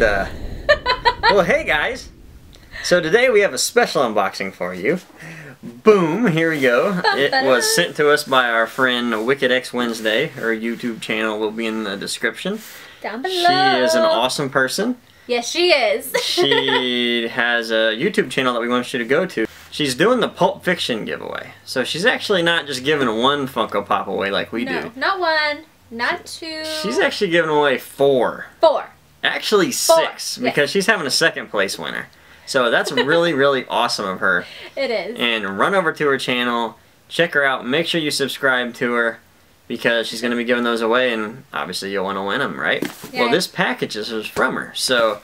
the. well, hey guys. So today we have a special unboxing for you. Boom! Here we go. It was sent to us by our friend Wicked X Wednesday. Her YouTube channel will be in the description. Down below. She is an awesome person. Yes, she is. She has a YouTube channel that we want you to go to. She's doing the Pulp Fiction giveaway. So she's actually not just giving one Funko Pop away like we no, do. not one, not two. She's actually giving away four. four. Actually six, Four, yes. because she's having a second place winner. So that's really, really awesome of her. It is. And run over to her channel, check her out, make sure you subscribe to her, because she's going to be giving those away, and obviously you'll want to win them, right? Yeah. Well, this package is is from her. So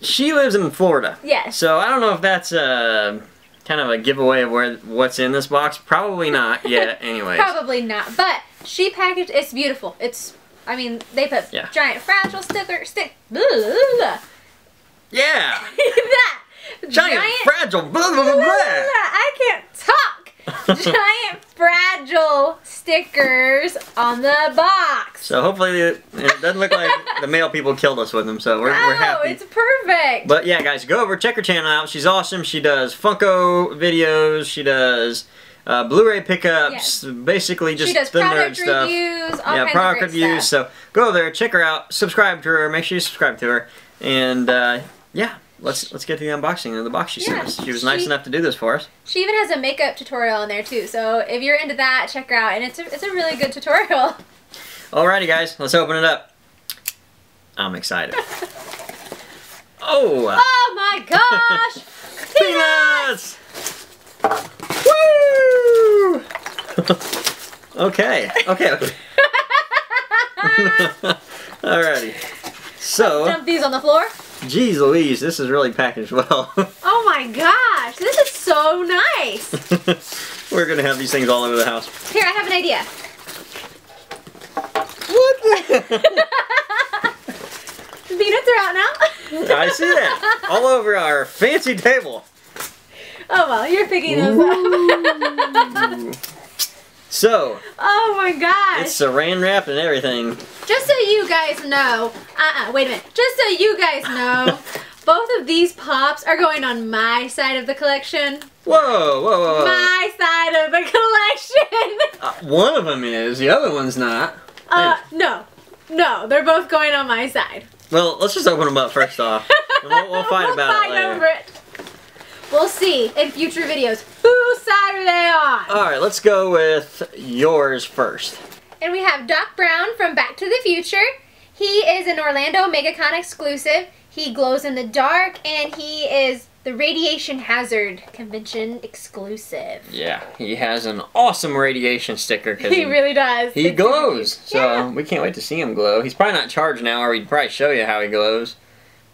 she lives in Florida. Yes. So I don't know if that's a kind of a giveaway of where what's in this box. Probably not yet. Anyway. Probably not. But she packaged. It's beautiful. It's. I mean, they put Yeah. giant fragile sticker stick. Blah, blah, blah. Yeah. that Giant, fragile. Blah, blah, blah, blah. I can't talk. giant fragile stickers on the box. So hopefully it, it doesn't look like the male people killed us with them. So we're, we're oh, happy. it's perfect. But yeah, guys, go over check her channel out. She's awesome. She does Funko videos. She does uh, Blu-ray pickups. Basically, just she does the nerd product stuff. reviews. All yeah, product reviews. Stuff. So go there, check her out, subscribe to her. Make sure you subscribe to her, and uh, yeah, let's let's get to the unboxing of the box she sent us. She was nice she- enough to do this for us. She even has a makeup tutorial in there too. So if you're into that, check her out. And it's a, it's a really good tutorial. Alrighty, guys, let's open it up. I'm excited. oh, Oh my gosh! peanuts! Woo! okay, okay. okay. Alrighty. So, Dump these on the floor. geez Louise, this is really packaged well. Oh my gosh! This is so nice. We're gonna have these things all over the house. Here, I have an idea. What the? Peanuts are out now. I see that. All over our fancy table. Oh well, you're picking those up. So, oh my gosh! it's saran wrap and everything. Just so you guys know, uh-uh, wait a minute. Just so you guys know, both of these pops are going on my side of the collection. Whoa, whoa, whoa. whoa. My side of the collection. Uh, one of them is, the other one's not. Uh, no. No, they're both going on my side. Well, let's just open them up first off. We'll, we'll fight We'll about fight it later. We'll see in future videos whose side are they on. Alright, let's go with yours first. And we have Doc Brown from Back to the Future. He is an Orlando MegaCon exclusive. He glows in the dark, and he is the Radiation Hazard Convention exclusive. Yeah, he has an awesome radiation sticker because He really does. he It's glows. cute. So Yeah. we can't wait to see him glow. He's probably not charged now, or we'd probably show you how he glows.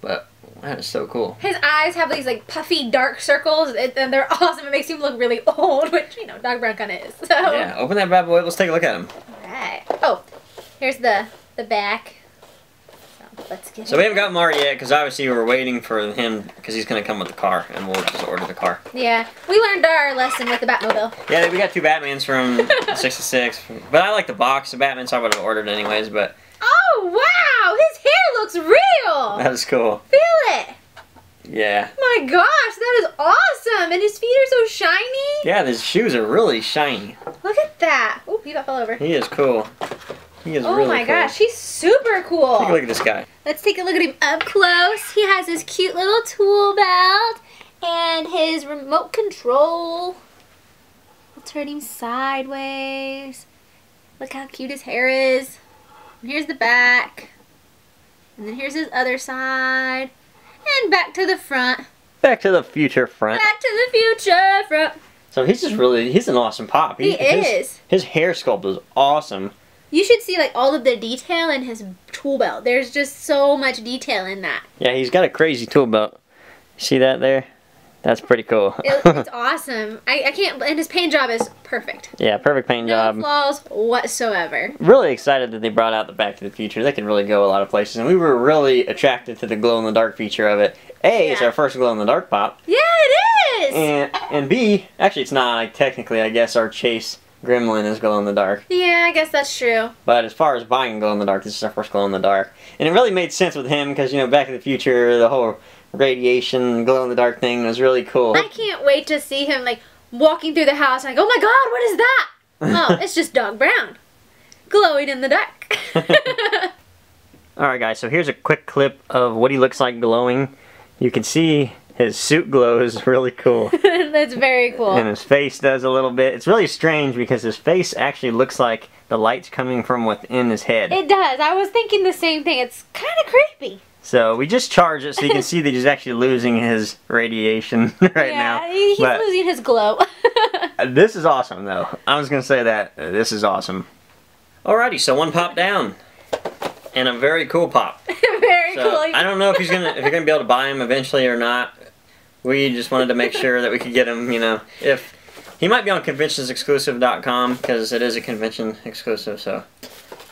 But that is so cool. His eyes have these like puffy dark circles, and they're awesome. It makes him look really old, which you know Doc Brown kind of is. So. Yeah, open that bad boy. Let's take a look at him. Alright. Oh, here's the the back. So let's get. So we haven't got Marty yet because obviously we're waiting for him because he's gonna come with the car, and we'll just order the car. Yeah, we learned our lesson with the Batmobile. Yeah, we got two Batmans from '66, but I like the box of Batman, so I would have ordered anyways. But Oh wow, looks real. that is cool. Feel it. Yeah, My gosh, that is awesome, and his feet are so shiny. yeah, his shoes are really shiny. Look at that. Oh, he got fell over. He is cool. He is really Oh really my cool. gosh, he's super cool. Take a look at this guy. Let's take a look at him up close. He has his cute little tool belt and his remote control. We'll turn him sideways. Look how cute his hair is. Here's the back. And then here's his other side. And back to the front. Back to the future front. Back to the future front. So he's just really, he's an awesome pop. He his, is. His hair sculpt is awesome. You should see like all of the detail in his tool belt. There's just so much detail in that. Yeah, he's got a crazy tool belt. See that there? That's pretty cool. It, it's awesome. I, I can't, and his paint job is perfect. yeah, perfect paint No job. flaws whatsoever. Really excited that they brought out the Back to the Future. They can really go a lot of places, and we were really attracted to the glow in the dark feature of it. A, it's our first glow in the dark pop, Yeah, it is. and and B, actually it's not like, technically I guess our Chase Gremlin is glow in the dark. Yeah, I guess that's true. But as far as buying glow in the dark, this is our first glow in the dark, and it really made sense with him because you know Back in the Future, the whole radiation glow in the dark thing It was really cool. I can't wait to see him like walking through the house and like, oh my god, what is that? oh, it's just Doc Brown, glowing in the dark. Alright guys, so here's a quick clip of what he looks like glowing. You can see his suit glows really cool. That's very cool. And his face does a little bit. It's really strange because his face actually looks like the light's coming from within his head. It does. I was thinking the same thing. It's kind of creepy. So we just charge it so you can see that he's actually losing his radiation right now. yeah, he's But losing his glow. this is awesome though. I was gonna say that. Uh, This is awesome. Alrighty, so one pop down. And a very cool pop. very So cool. I don't know if he's gonna if you're gonna be able to buy him eventually or not. We just wanted to make sure that we could get him. You know, if he might be on conventionsexclusive.com because it is a convention exclusive. So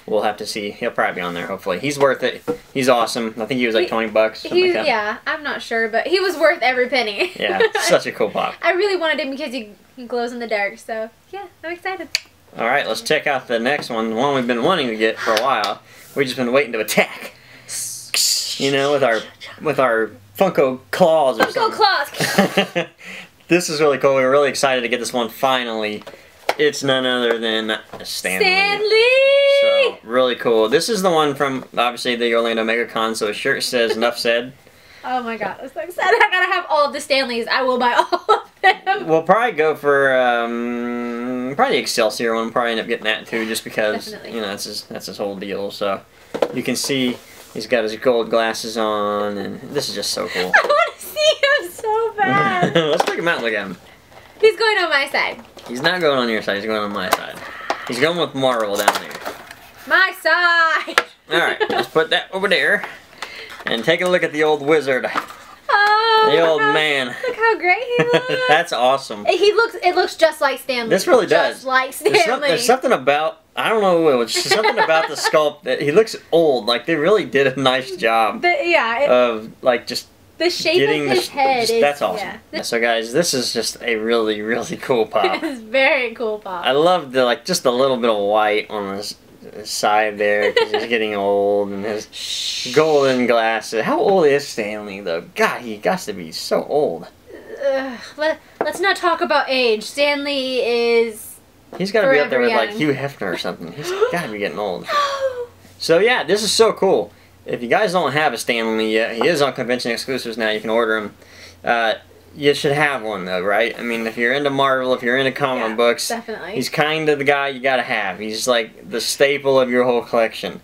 we'll have to see. He'll probably be on there. Hopefully, he's worth it. He's awesome. I think he was like He- twenty bucks. He, like that. yeah, I'm not sure, but he was worth every penny. Yeah, such a cool pop. I really wanted him because he, he glows in the dark. So yeah, I'm excited. All right, let's check out the next one. The one we've been wanting to get for a while. We've just been waiting to attack. You know, with our with our Funko claws or Funko. Claus. this is really cool. We were really excited to get this one finally. It's none other than Stan Lee. Stan Lee. So really cool. This is the one from obviously the Orlando MegaCon. So his shirt says "Enough said." Oh my god, I'm so excited! I gotta have all of the Stan Lees. I will buy all of them. We'll probably go for um, probably the Excelsior one. Probably end up getting that too, just because Definitely. you know that's his that's his whole deal. So you can see he's got his gold glasses on, and this is just so cool. I want to see him so bad. Let's take him out and look at him. He's going on my side. He's not going on your side. He's going on my side. He's going with Marvel down there. My side. All right, let's put that over there, and take a look at the old wizard, Oh, the old how- man. Look how great he looks. That's awesome. He looks. It looks just like Stan Lee. This really does. Just like There's, some, Stan Lee. there's something about I don't know. It's something about the sculpt that he looks old. Like they really did a nice job The, yeah, it, of like just the shape getting of the. his head just- is. that's awesome. Yeah, So guys, this is just a really really cool pop. this is very cool, Pop. I love the like just a little bit of white on his, his side there because he's getting old and his golden glasses. How old is Stan Lee though? God, he got to be so old. Ugh, let, let's not talk about age. Stan Lee is. He's got to be up there with like. Hugh Hefner or something. He's got to be getting old. So yeah, this is so cool. If you guys don't have a Stan Lee yet, he is on convention exclusives now. You can order him. Uh, you should have one though, right? I mean, if you're into Marvel, if you're into comic Yeah, books, Definitely. he's kind of the guy you gotta have. He's like the staple of your whole collection.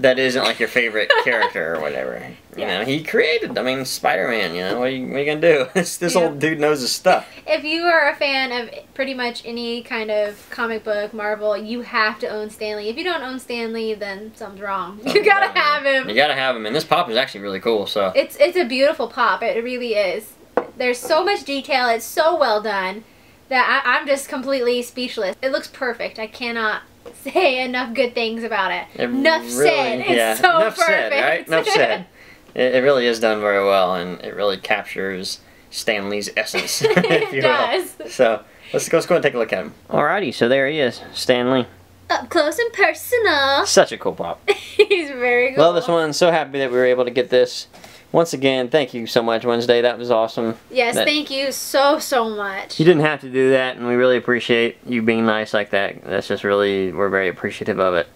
That isn't like your favorite character or whatever. You Yeah. know, he created. I mean, Spider-Man. You know, what are you, what are you gonna do? This this Yeah. old dude knows his stuff. if you are a fan of pretty much any kind of comic book, Marvel, you have to own Stan Lee. If you don't own Stan Lee, then something's wrong. You gotta have him. You gotta have him, and this pop is actually really cool. So It's it's a beautiful pop. It really is. There's so much detail. It's so well done that I, I'm just completely speechless. It looks perfect. I cannot say enough good things about it. It enough really- said. It's yeah, so enough perfect. said, right? Enough said. It, it really is done very well, and it really captures Stan Lee's essence, if It you does. will. So let's, let's go and take a look at him. Alrighty, so there he is, Stan Lee. Up close and personal. Such a cool pop. He's very cool. Love this one. So happy that we were able to get this. Once again, thank you so much, Wednesday. That was awesome. Yes, That- thank you so so much. You didn't have to do that, and we really appreciate you being nice like that. That's just really, we're very appreciative of it.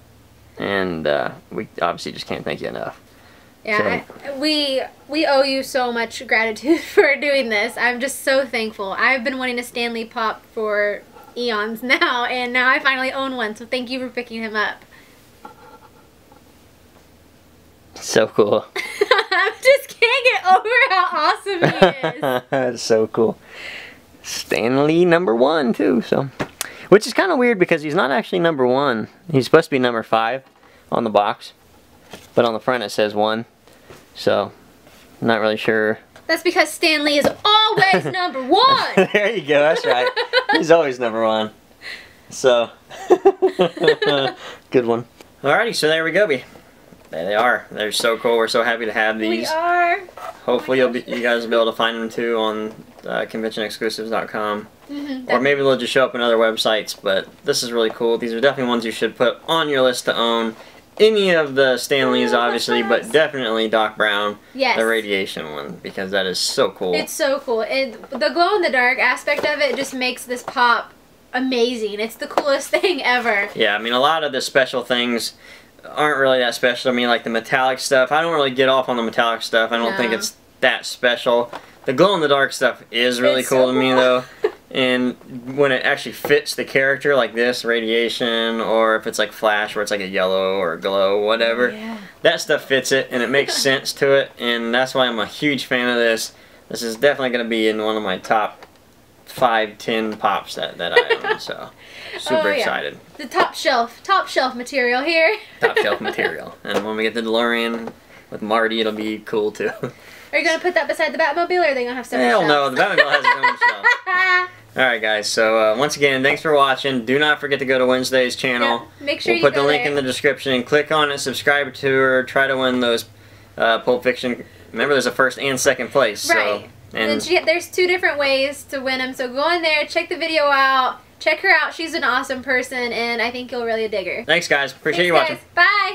And uh, we obviously just can't thank you enough. Yeah, I, we we owe you so much gratitude for doing this. I'm just so thankful. I've been wanting a Stan Lee Pop for eons now, and now I finally own one. So thank you for picking him up. So cool. I just can't get over how awesome he is. That's so cool. Stan Lee number one too. So, which is kind of weird because he's not actually number one. He's supposed to be number five on the box, but on the front it says one. So, not really sure. That's because Stan Lee is always number one. there you go. That's right. He's always number one. So, good one. Alrighty, so there we go. There they are. They're so cool. We're so happy to have these. we are. Hopefully, you'll be, you guys will be able to find them too on uh, conventionexclusives.com. Mhm, Or maybe they'll just show up in other websites, but this is really cool. These are definitely ones you should put on your list to own. Any of the Stan Lees, Oh, obviously, but definitely Doc Brown, Yes. the radiation one, because that is so cool. It's so cool. It, the glow in the dark aspect of it just makes this pop amazing. It's the coolest thing ever. Yeah, I mean, a lot of the special things aren't really that special. I mean, like the metallic stuff, I don't really get off on the metallic stuff. I don't think it's that special. The glow in the dark stuff is really It's cool so to me, cool. though. And when it actually fits the character, like this, radiation, or if it's like flash, where it's like a yellow or a glow, whatever, Yeah. that stuff fits it and it makes sense to it. And that's why I'm a huge fan of this. This is definitely going to be in one of my top five, ten pops that, that I own. So, super Oh, yeah. excited. The top shelf, top shelf material here. top shelf material. And when we get the DeLorean with Marty, it'll be cool too. Are you gonna put that beside the Batmobile, or are they gonna have separate Hell shelves? no, the Batmobile has its own shelf. All right, guys. So uh, once again, thanks for watching. Do not forget to go to Wednesday's channel. Yeah, make sure we'll you put the link there. in the description. Click on it, subscribe to her, try to win those uh, Pulp Fiction. Remember, there's a first and second place. Right. So, And and she, there's two different ways to win them. So go in there, check the video out, check her out. She's an awesome person, and I think you'll really dig her. thanks, guys. Appreciate Thanks, you watching. guys. Bye.